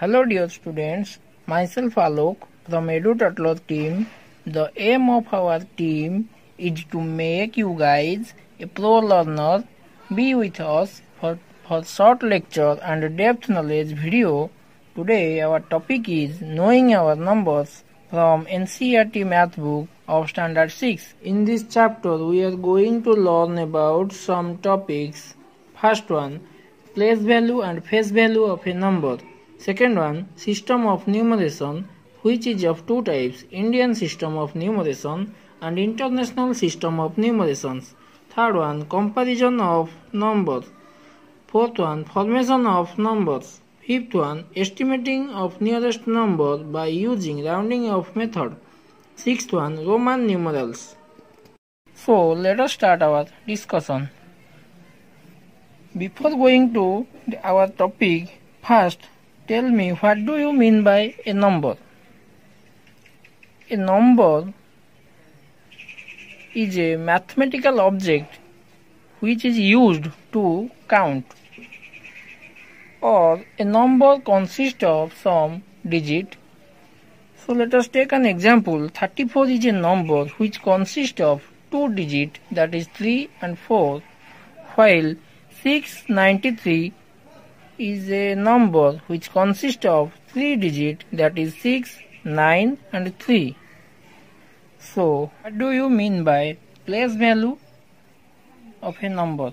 Hello dear students, myself Alok from EduToddler team. The aim of our team is to make you guys a pro learner. Be with us for, for short lecture and depth knowledge video. Today our topic is knowing our numbers from NCERT math book of standard 6. In this chapter we are going to learn about some topics. First one, place value and face value of a number. Second one, system of numeration which is of two types, Indian system of numeration and international system of numerations. Third one, comparison of numbers. Fourth one, formation of numbers. Fifth one, estimating of nearest number by using rounding off method. Sixth one, Roman numerals. So let us start our discussion. Before going to our topic, first Tell me what do you mean by a number? A number is a mathematical object which is used to count or a number consists of some digit. So let us take an example 34 is a number which consists of two digit that is 3 and 4 while 693 is a number which consists of three digits that is 6, 9 and 3. So, what do you mean by place value of a number?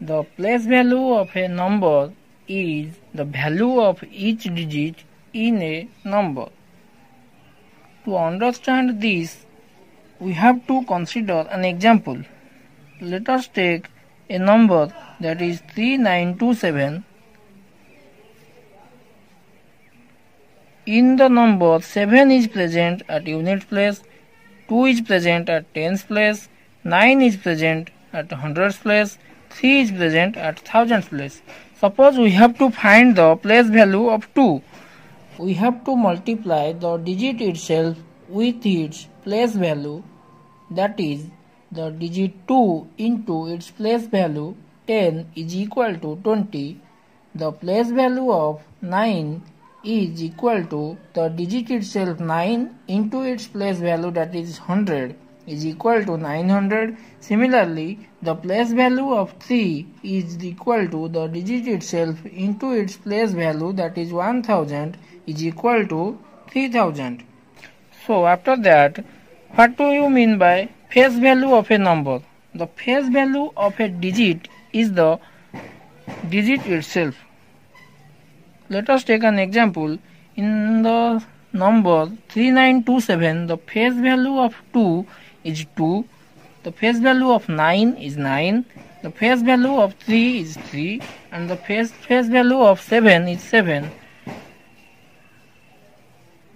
The place value of a number is the value of each digit in a number. To understand this, we have to consider an example. Let us take a number that is 3927 in the number 7 is present at unit place 2 is present at tens place 9 is present at hundreds place 3 is present at thousands place. Suppose we have to find the place value of 2 we have to multiply the digit itself with its place value that is the digit 2 into its place value 10 is equal to 20, the place value of 9 is equal to the digit itself 9 into its place value that is 100 is equal to 900. Similarly, the place value of 3 is equal to the digit itself into its place value that is 1000 is equal to 3000. So after that, what do you mean by face value of a number. The face value of a digit is the digit itself. Let us take an example. In the number 3927, the face value of 2 is 2, the face value of 9 is 9, the face value of 3 is 3, and the face, face value of 7 is 7.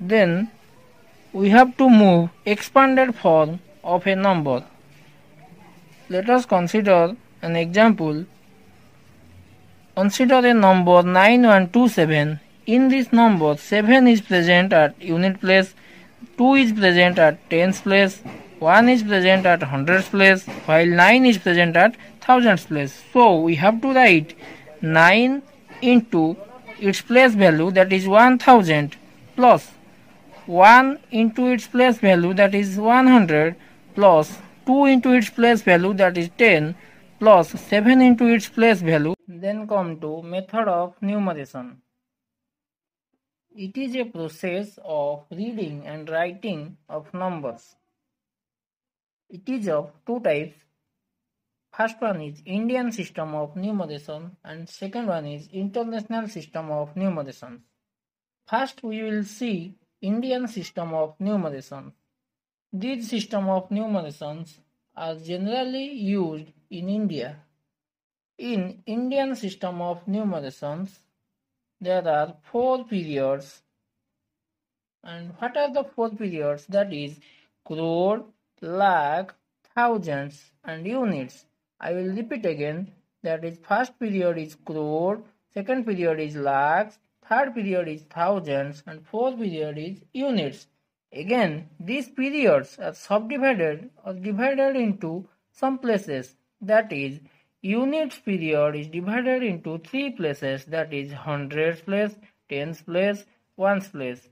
Then we have to move expanded form of a number. Let us consider an example. Consider a number 9127. In this number, 7 is present at unit place, 2 is present at tens place, 1 is present at hundreds place, while 9 is present at thousands place. So we have to write 9 into its place value that is 1000 plus 1 into its place value that is 100 plus 2 into its place value that is 10 plus 7 into its place value. Then come to method of numeration. It is a process of reading and writing of numbers. It is of two types. First one is Indian system of numeration and second one is international system of numeration. First we will see Indian system of numeration. These system of numerations are generally used in India. In Indian system of numerations, there are four periods. And what are the four periods? That is crore, lakh, thousands and units. I will repeat again. That is first period is crore, second period is lakhs, third period is thousands and fourth period is units. Again, these periods are subdivided or divided into some places. That is, units period is divided into three places. That is, hundreds place, tens place, ones place.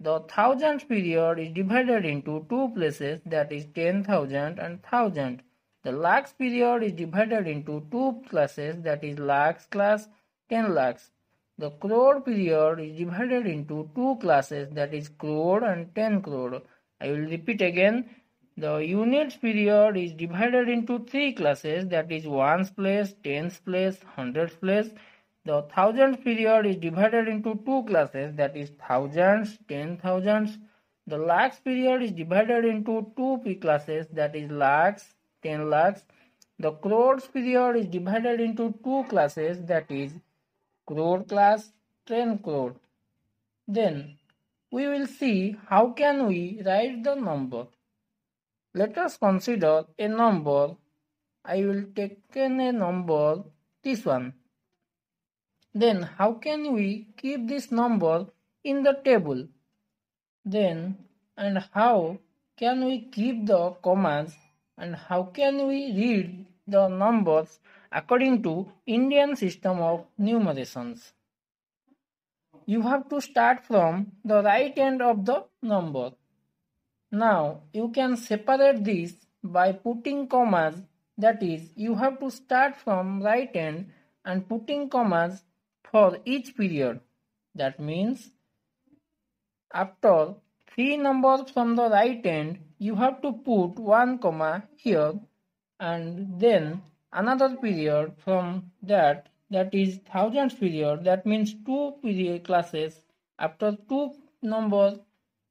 The thousands period is divided into two places that is 10,000 The lakhs period is divided into two classes that is lakhs class 10 lakhs. The crore period is divided into two classes that is crore and 10 crore. I will repeat again. The units period is divided into three classes that is ones place, tens place, hundreds place. The thousands period is divided into two classes that is thousands, ten thousands. The lakhs period is divided into two classes that is lakhs, ten lakhs. The crores period is divided into two classes that is crore class 10 crore. Then we will see how can we write the number. Let us consider a number. I will take a number this one. Then how can we keep this number in the table? Then and how can we keep the commas and how can we read the numbers according to Indian system of numerations. You have to start from the right end of the number. Now you can separate this by putting commas that is you have to start from right end and putting commas for each period. That means after three numbers from the right end you have to put one comma here and then another period from that that is thousands period that means two period classes. After two numbers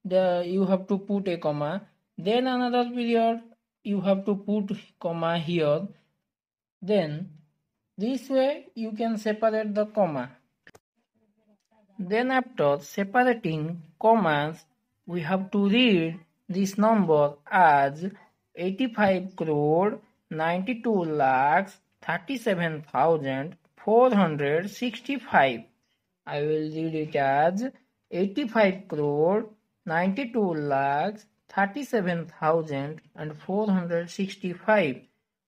the you have to put a comma. Then another period you have to put comma here. Then this way you can separate the comma. Then after separating commas we have to read this number as 85 crore 92 lakhs 37,465. I will read it as 85 crore 92 lakhs 37,465.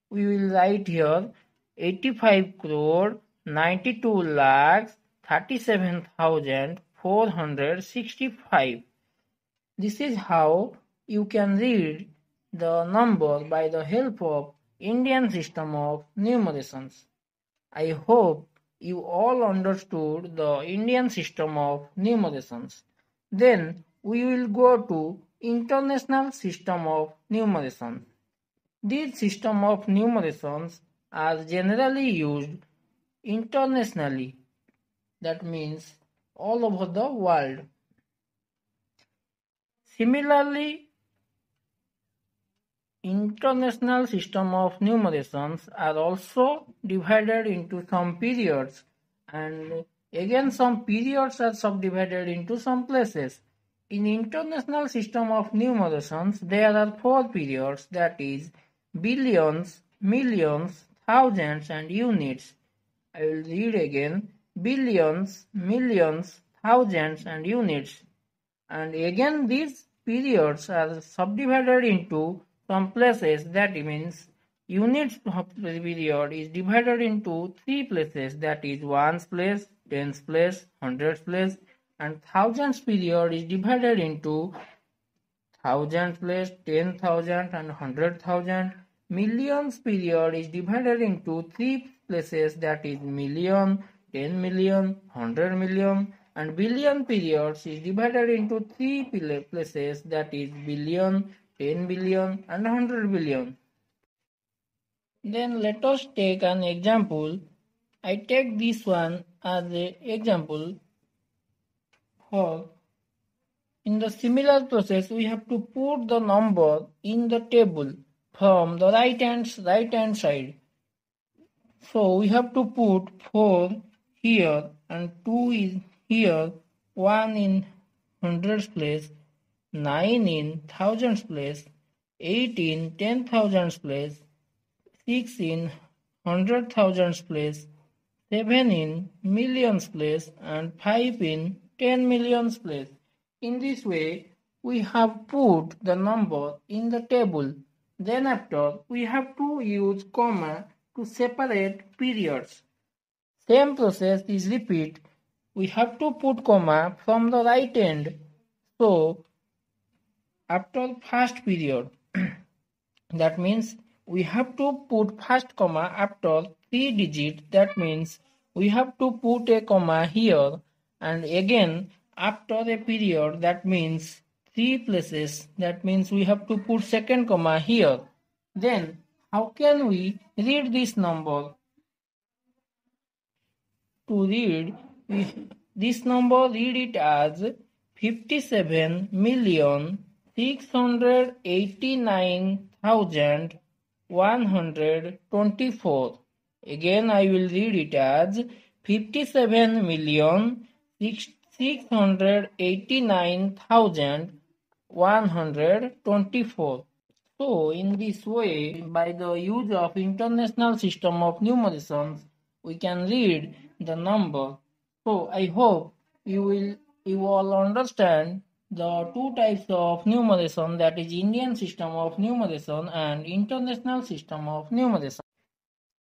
We will write here 85 crore 92 lakhs 37,465. This is how you can read the number by the help of Indian system of numerations. I hope you all understood the Indian system of numerations. Then we will go to international system of numeration. These system of numerations are generally used internationally. That means all over the world. Similarly, International system of numerations are also divided into some periods and again some periods are subdivided into some places. In international system of numerations there are four periods that is billions, millions, thousands and units. I will read again billions, millions, thousands and units. And again these periods are subdivided into some places that means units of period is divided into three places. That is ones place, tens place, hundreds place and thousands period is divided into thousand place, ten thousand and hundred thousand. Millions period is divided into three places. That is million, ten million, hundred million and billion periods is divided into three places. That is billion, 10 billion and 100 billion. Then let us take an example. I take this one as an example for in the similar process we have to put the number in the table from the right hand right hand side. So we have to put 4 here and 2 is here, 1 in hundreds place 9 in thousands place, 8 in ten thousands place, 6 in hundred thousands place, 7 in millions place, and 5 in 10 millions place. In this way, we have put the number in the table. Then after, we have to use comma to separate periods. Same process is repeat we have to put comma from the right end. So after first period, that means we have to put first comma after three digit. That means we have to put a comma here and again after a period that means three places. That means we have to put second comma here. Then how can we read this number? To read this number read it as 57 million 689,124 again i will read it as 57 million 689,124. So, in this way, by the use of international system of numerations, we can read the number. So, I hope you will you all understand the two types of numeration that is Indian system of numeration and international system of numeration.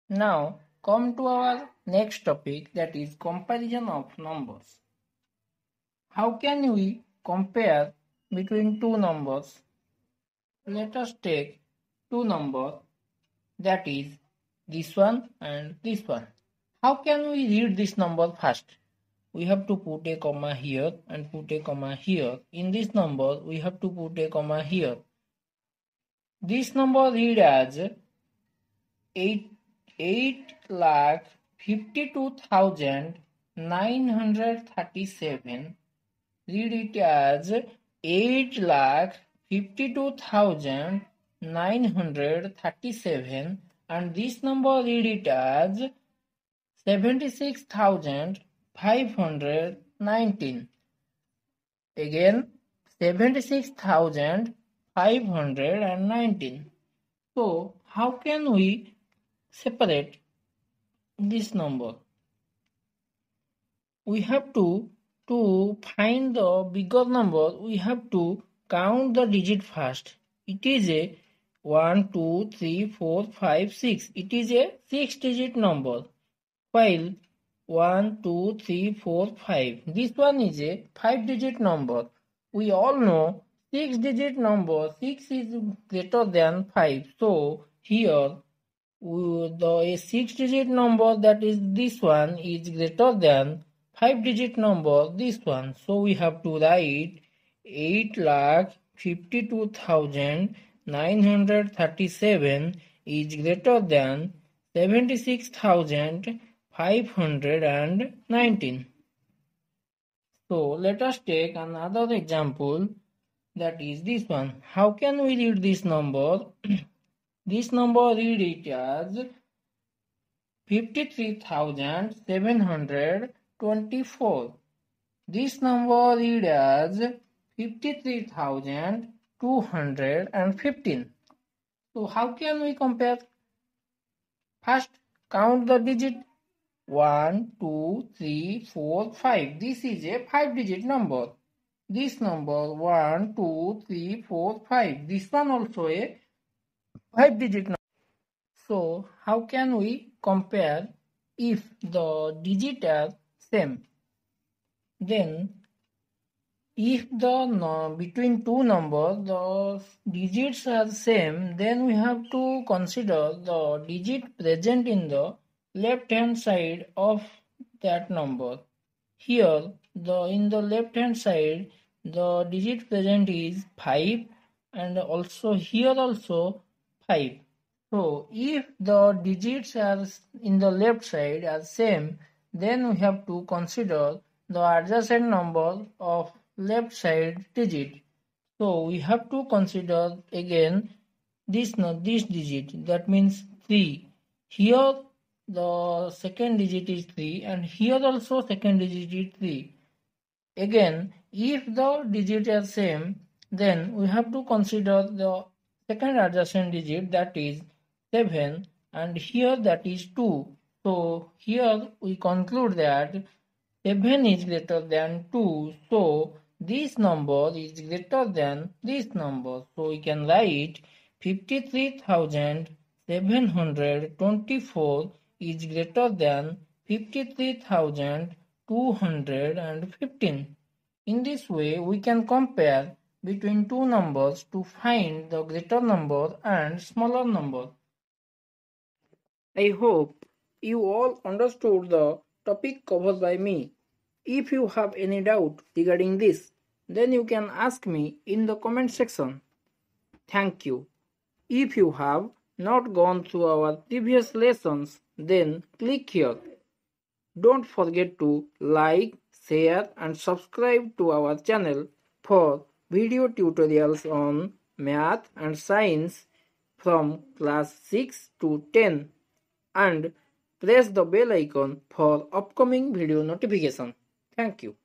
Now, come to our next topic that is comparison of numbers. How can we compare between two numbers? Let us take two numbers that is this one and this one. How can we read this number first? We have to put a comma here and put a comma here. In this number, we have to put a comma here. This number read as 8, 8 lakh 52,937 read it as 8 lakh 52,937 and this number read it as 76,519 again 76,519 so how can we separate this number we have to to find the bigger number, we have to count the digit first. It is a 1, 2, 3, 4, 5, 6. It is a 6 digit number. While 1, 2, 3, 4, 5. This one is a 5 digit number. We all know 6 digit number 6 is greater than 5. So here the 6 digit number that is this one is greater than 5 digit number this one so we have to write 8 lakh 52,937 is greater than 76,519 so let us take another example that is this one how can we read this number this number read it as 53,700 24. This number read as 53,215. So how can we compare? First count the digit 1, 2, 3, 4, 5. This is a 5 digit number. This number 1, 2, 3, 4, 5. This one also a 5 digit number. So how can we compare if the digit are same. Then if the between two numbers the digits are same then we have to consider the digit present in the left hand side of that number here the in the left hand side the digit present is 5 and also here also 5 so if the digits are in the left side are same then we have to consider the adjacent number of left side digit. So we have to consider again this not this digit that means 3. Here the second digit is 3 and here also second digit is 3. Again if the digits are same then we have to consider the second adjacent digit that is 7 and here that is 2 so here we conclude that 7 is greater than 2. So this number is greater than this number. So we can write 53,724 is greater than 53,215. In this way, we can compare between two numbers to find the greater number and smaller number. I hope you all understood the topic covered by me. If you have any doubt regarding this, then you can ask me in the comment section. Thank you. If you have not gone through our previous lessons, then click here. Don't forget to like, share and subscribe to our channel for video tutorials on math and science from class 6 to 10 and press the bell icon for upcoming video notification. Thank you.